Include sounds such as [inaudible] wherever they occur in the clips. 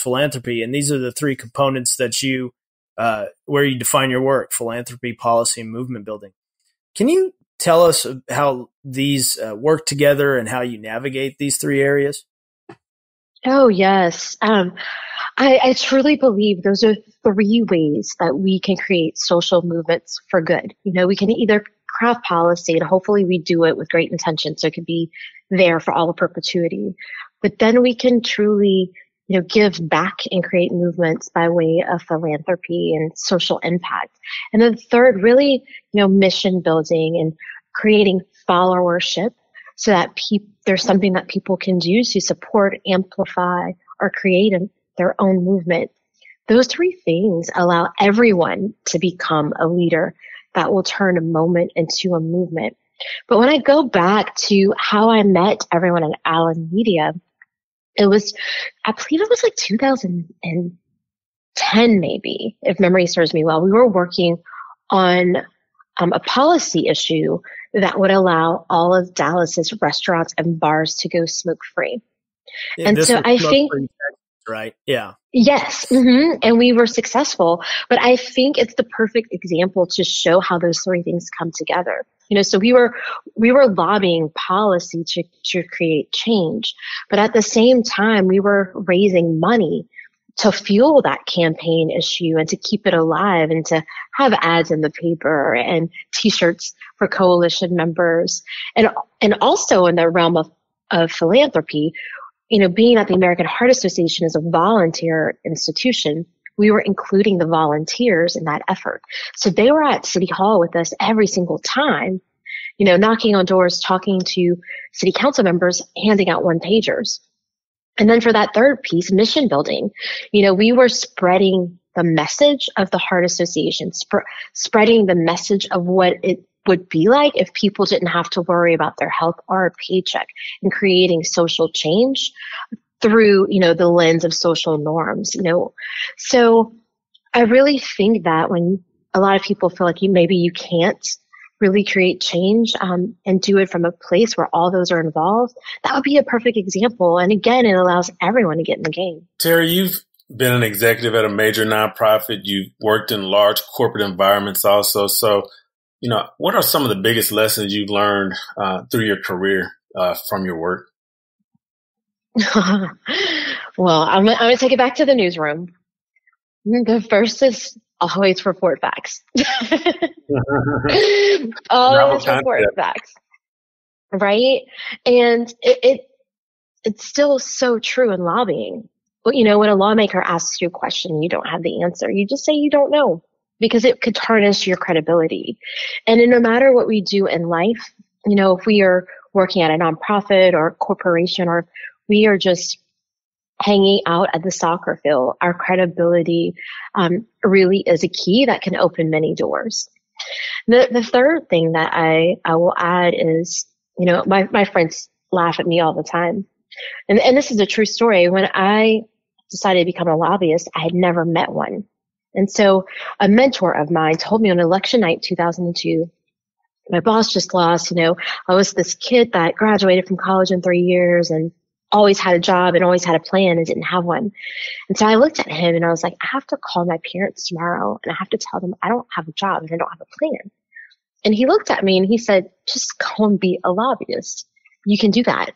philanthropy, and these are the three components that you uh, where you define your work: philanthropy, policy, and movement building. Can you tell us how these uh, work together and how you navigate these three areas? Oh yes, um, I, I truly believe those are three ways that we can create social movements for good. You know, we can either craft policy and hopefully we do it with great intention so it can be there for all of perpetuity. But then we can truly, you know, give back and create movements by way of philanthropy and social impact. And then third, really, you know, mission building and creating followership so that pe- there's something that people can do to support, amplify, or create a, their own movement. Those three things allow everyone to become a leader that will turn a moment into a movement. But when I go back to how I met everyone at Allen Media, it was, I believe it was like 2010 maybe, if memory serves me well. We were working on um, a policy issue that would allow all of Dallas's restaurants and bars to go smoke free. Yeah, and so I think, right? Yeah. Yes. Mm-hmm. And we were successful, but I think it's the perfect example to show how those three things come together. You know, so we were, we were lobbying policy to, to create change, but at the same time, we were raising money to fuel that campaign issue and to keep it alive and to have ads in the paper and t-shirts for coalition members. And, and also in the realm of, of philanthropy, you know, being at the American Heart Association is a volunteer institution, we were including the volunteers in that effort. So they were at City Hall with us every single time, you know, knocking on doors, talking to city council members, handing out one pagers. And then for that third piece, mission building, you know, we were spreading the message of the Heart Association, sp- spreading the message of what it would be like if people didn't have to worry about their health or a paycheck and creating social change through, you know, the lens of social norms, you know. So I really think that when a lot of people feel like you, maybe you can't really create change um, and do it from a place where all those are involved, that would be a perfect example. And again, it allows everyone to get in the game. Terri, you've been an executive at a major nonprofit. You've worked in large corporate environments also. So, you know, what are some of the biggest lessons you've learned uh, through your career uh, from your work? [laughs] well, I'm, I'm going to take it back to the newsroom. The first is always report facts. [laughs] always report facts. Right? And it, it, it's still so true in lobbying. But you know, when a lawmaker asks you a question, you don't have the answer. You just say you don't know because it could tarnish your credibility. And no matter what we do in life, you know, if we are working at a nonprofit or a corporation or we are just hanging out at the soccer field, our credibility um, really is a key that can open many doors. The, the third thing that I, I will add is, you know, my, my friends laugh at me all the time. And, and this is a true story. When I decided to become a lobbyist, I had never met one. And so a mentor of mine told me on election night 2002, my boss just lost, you know, I was this kid that graduated from college in three years and always had a job and always had a plan and didn't have one. And so I looked at him and I was like, I have to call my parents tomorrow and I have to tell them I don't have a job and I don't have a plan. And he looked at me and he said, just go and be a lobbyist. You can do that.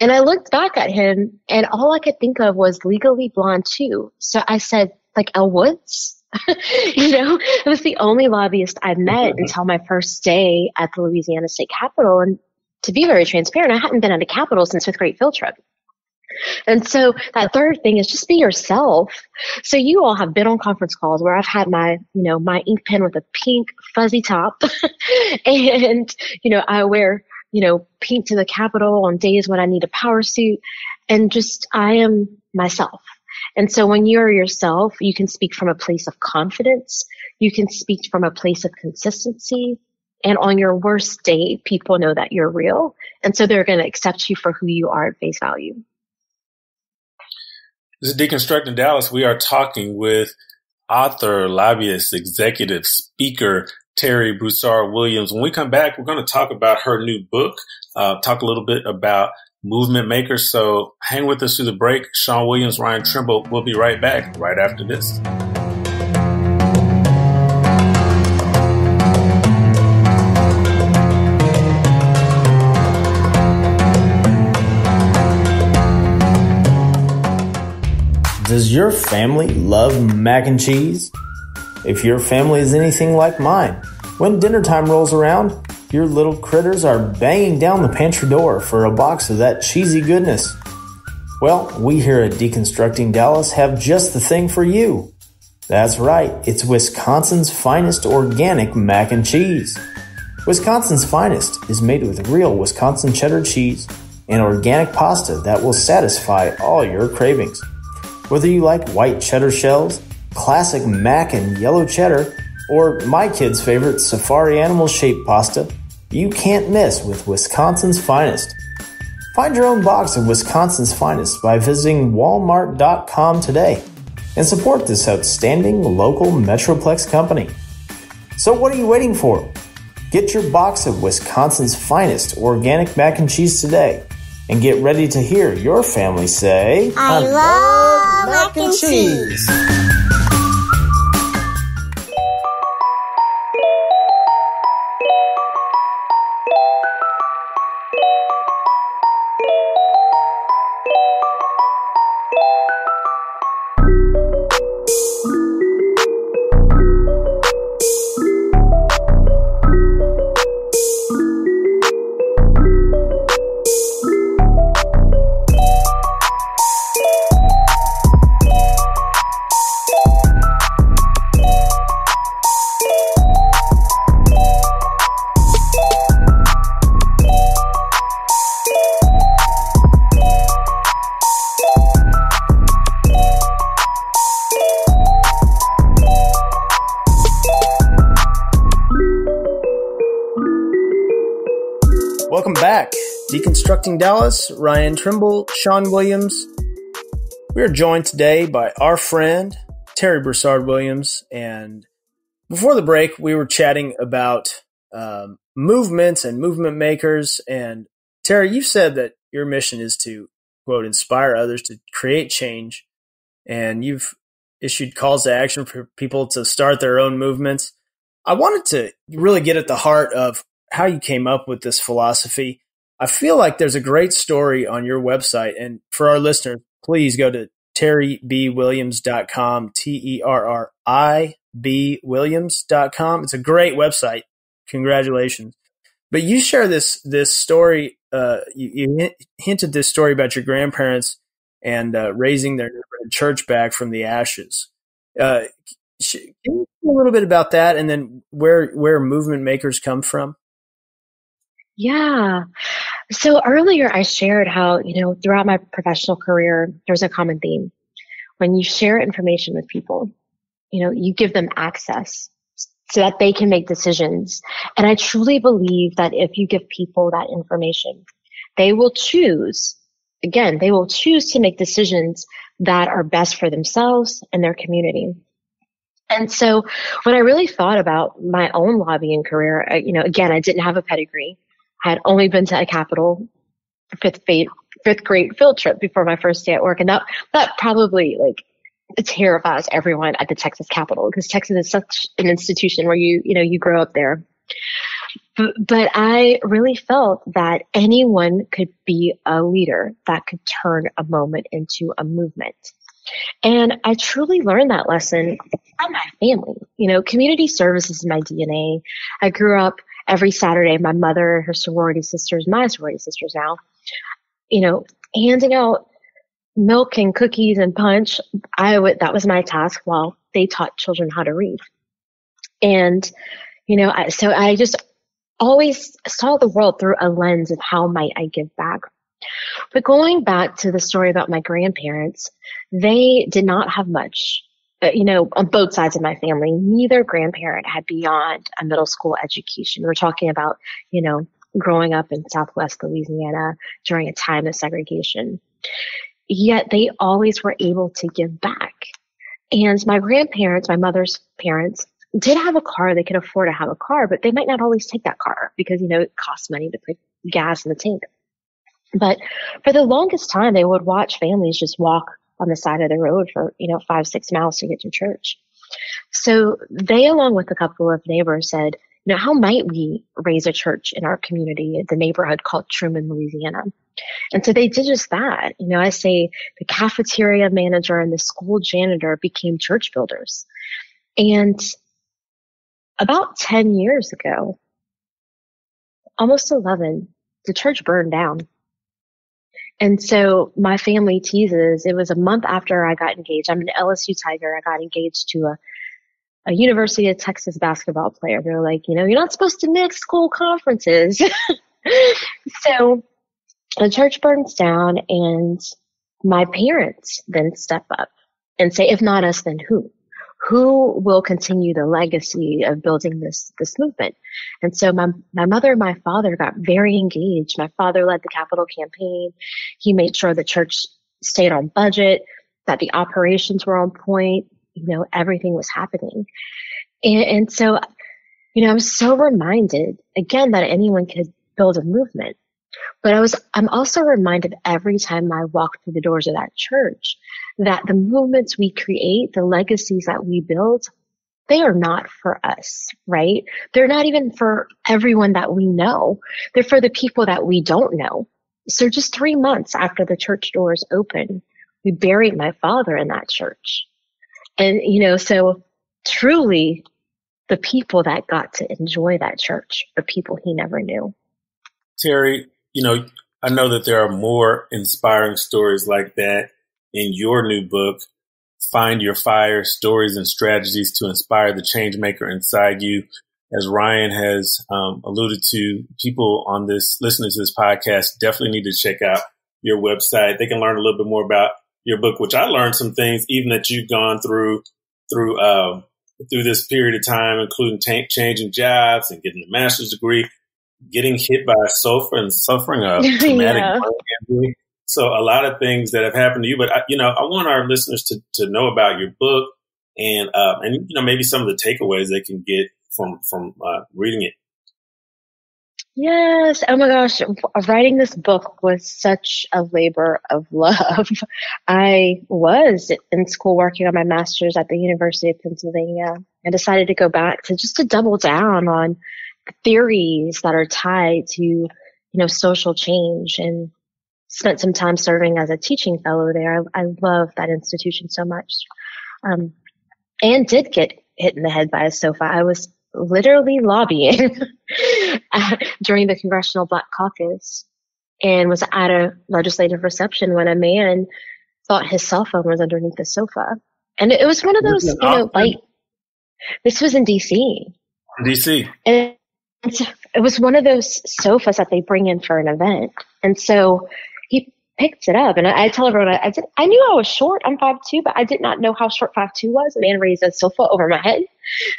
And I looked back at him and all I could think of was legally blonde too. So I said, like Elle Woods? [laughs] you know, it was the only lobbyist I met mm-hmm. until my first day at the Louisiana State Capitol. And to be very transparent, I hadn't been at a Capitol since fifth grade field trip. And so that third thing is just be yourself. So you all have been on conference calls where I've had my, you know, my ink pen with a pink fuzzy top [laughs] and, you know, I wear, you know, pink to the Capitol on days when I need a power suit and just I am myself. And so when you're yourself, you can speak from a place of confidence. You can speak from a place of consistency. And on your worst day, people know that you're real. And so they're going to accept you for who you are at face value. This is Deconstructing Dallas. We are talking with author, lobbyist, executive, speaker, Terri Broussard Williams. When we come back, we're going to talk about her new book, uh, talk a little bit about movement makers. So hang with us through the break. Shawn Williams, Ryan Trimble, we'll be right back right after this. Does your family love mac and cheese? If your family is anything like mine, when dinner time rolls around, your little critters are banging down the pantry door for a box of that cheesy goodness. Well, we here at Deconstructing Dallas have just the thing for you. That's right, it's Wisconsin's finest organic mac and cheese. Wisconsin's finest is made with real Wisconsin cheddar cheese and organic pasta that will satisfy all your cravings. Whether you like white cheddar shells, classic mac and yellow cheddar, or my kid's favorite safari animal shaped pasta, you can't miss with Wisconsin's finest. Find your own box of Wisconsin's finest by visiting walmart.com today and support this outstanding local Metroplex company. So, what are you waiting for? Get your box of Wisconsin's finest organic mac and cheese today and get ready to hear your family say, I, I love mac and cheese. Deconstructing Dallas, Ryan Trimble, Shawn Williams. We are joined today by our friend, Terri Broussard Williams. And before the break, we were chatting about um, movements and movement makers. And Terri, you said that your mission is to, quote, inspire others to create change. And you've issued calls to action for people to start their own movements. I wanted to really get at the heart of how you came up with this philosophy I feel like there's a great story on your website. And for our listeners, please go to terribwilliams.com, T E R R I B Williams.com. It's a great website. Congratulations. But you share this, this story, uh, you, you, hinted this story about your grandparents and uh, raising their church back from the ashes. Uh, can you a little bit about that and then where, where movement makers come from? Yeah. So earlier I shared how, you know, throughout my professional career, there's a common theme. When you share information with people, you know, you give them access so that they can make decisions. And I truly believe that if you give people that information, they will choose, again, they will choose to make decisions that are best for themselves and their community. And so when I really thought about my own lobbying career, uh, you know, again, I didn't have a pedigree. I had only been to a Capitol fifth grade, fifth grade field trip before my first day at work. And that, that probably like terrifies everyone at the Texas Capitol because Texas is such an institution where you, you know, you grow up there. But, but I really felt that anyone could be a leader that could turn a moment into a movement. And I truly learned that lesson from my family. You know, community service is my DNA. I grew up every Saturday, my mother, and her sorority sisters, my sorority sisters now, you know, handing out milk and cookies and punch. I would, that was my task while they taught children how to read. And, you know, I, so I just always saw the world through a lens of how might I give back. But going back to the story about my grandparents, they did not have much. You know, on both sides of my family, neither grandparent had beyond a middle school education. We're talking about, you know, growing up in Southwest Louisiana during a time of segregation. Yet they always were able to give back. And my grandparents, my mother's parents, did have a car. They could afford to have a car, but they might not always take that car because, you know, it costs money to put gas in the tank. But for the longest time, they would watch families just walk on the side of the road for, you know, five, six miles to get to church. So they, along with a couple of neighbors, said, you know, how might we raise a church in our community, the neighborhood called Truman, Louisiana? And so they did just that. You know, I say the cafeteria manager and the school janitor became church builders. And about 10 years ago, almost 11, the church burned down. And so my family teases, it was a month after I got engaged. I'm an LSU Tiger. I got engaged to a, a University of Texas basketball player. They're like, you know, you're not supposed to mix school conferences. [laughs] so the church burns down and my parents then step up and say, if not us, then who? Who will continue the legacy of building this this movement. And so my my mother and my father got very engaged. My father led the capital campaign. He made sure the church stayed on budget that the operations were on point you know everything was happening. And, and so you know i'm so reminded again that anyone could build a movement but I was, I'm also reminded every time I walk through the doors of that church that the movements we create, the legacies that we build, they are not for us, right? They're not even for everyone that we know. They're for the people that we don't know. So just three months after the church doors opened, we buried my father in that church. And, you know, so truly the people that got to enjoy that church are people he never knew. Terri, you know, I know that there are more inspiring stories like that in your new book, Find Your Fire Stories and Strategies to Inspire the Change Maker Inside You. As Ryan has um, alluded to, people on this, listening to this podcast, definitely need to check out your website. They can learn a little bit more about your book, which I learned some things even that you've gone through through um, through this period of time, including t- changing jobs and getting a master's degree getting hit by a sofa and suffering a [laughs] traumatic yeah. injury. So a lot of things that have happened to you, but I, you know, I want our listeners to, to know about your book and, uh, and, you know, maybe some of the takeaways they can get from, from, uh, reading it. Yes. Oh my gosh. Writing this book was such a labor of love. [laughs] I was in school working on my master's at the University of Pennsylvania and decided to go back to just to double down on theories that are tied to, you know, social change and spent some time serving as a teaching fellow there. I, I love that institution so much. Um, and did get hit in the head by a sofa. I was literally lobbying [laughs] during the Congressional Black Caucus and was at a legislative reception when a man thought his cell phone was underneath the sofa. And it was one of those, you know, like, this was in DC. DC. And it was one of those sofas that they bring in for an event. And so he picked it up and I, I tell everyone I, did, I knew I was short. I'm five two, but I did not know how short five two was. Man raised a sofa over my head, [laughs]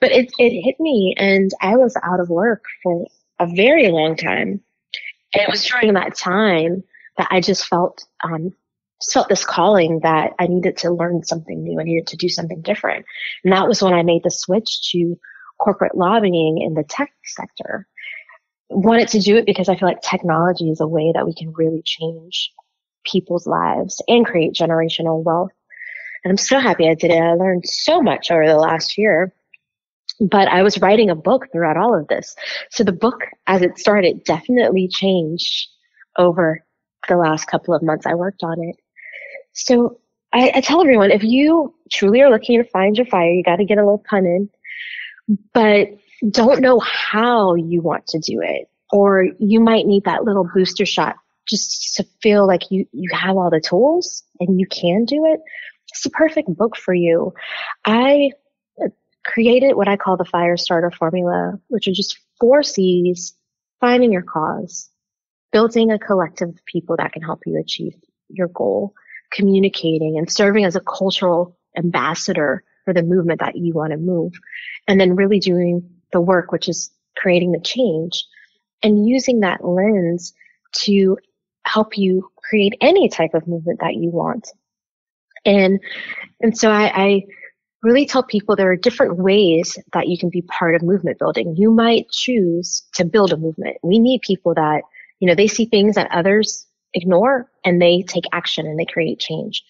but it, it hit me and I was out of work for a very long time. And it was during that time that I just felt, um, just felt this calling that I needed to learn something new. I needed to do something different. And that was when I made the switch to corporate lobbying in the tech sector. Wanted to do it because I feel like technology is a way that we can really change people's lives and create generational wealth. And I'm so happy I did it. I learned so much over the last year. But I was writing a book throughout all of this. So the book, as it started, definitely changed over the last couple of months I worked on it. So I, I tell everyone, if you truly are looking to find your fire, you got to get a little pun in but don't know how you want to do it. Or you might need that little booster shot just to feel like you, you have all the tools and you can do it. It's the perfect book for you. I uh, created what I call the fire starter formula, which are just four C's, finding your cause, building a collective of people that can help you achieve your goal, communicating and serving as a cultural ambassador for the movement that you want to move. And then really doing the work, which is creating the change and using that lens to help you create any type of movement that you want. And, and so I, I really tell people there are different ways that you can be part of movement building. You might choose to build a movement. We need people that, You know, they see things that others ignore and they take action and they create change.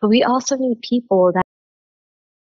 But we also need people that